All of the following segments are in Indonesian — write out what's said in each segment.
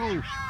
cruz.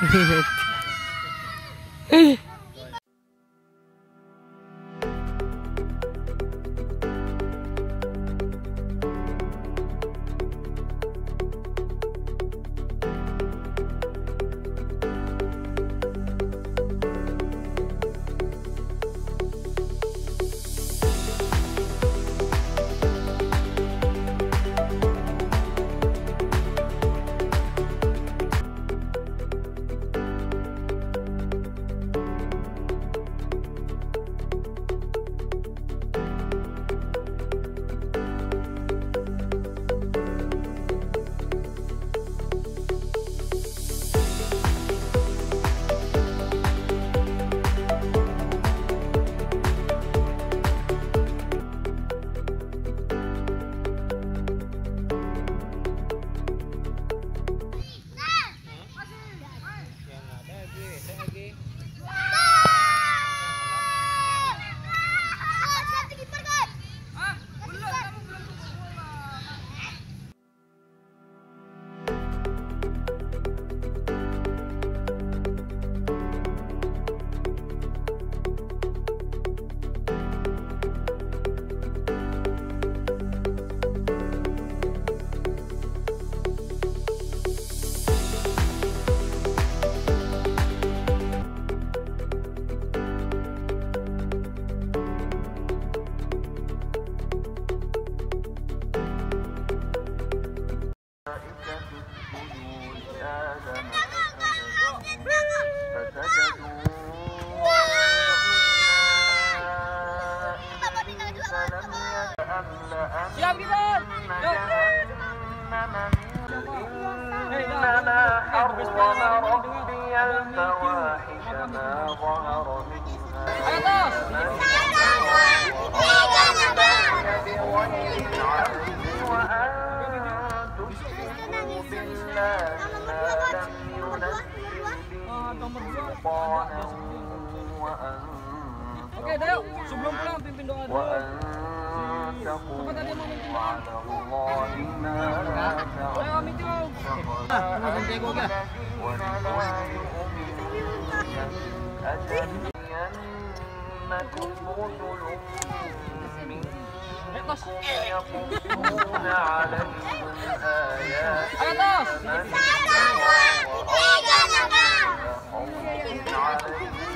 Hehehe Siap kita. Yuk. Hey, Oke, Dayo, sebelum pulang pimpin doa dulu. Tadi mau? Ayo, gue. Ayo, home. Yeah, yeah, yeah.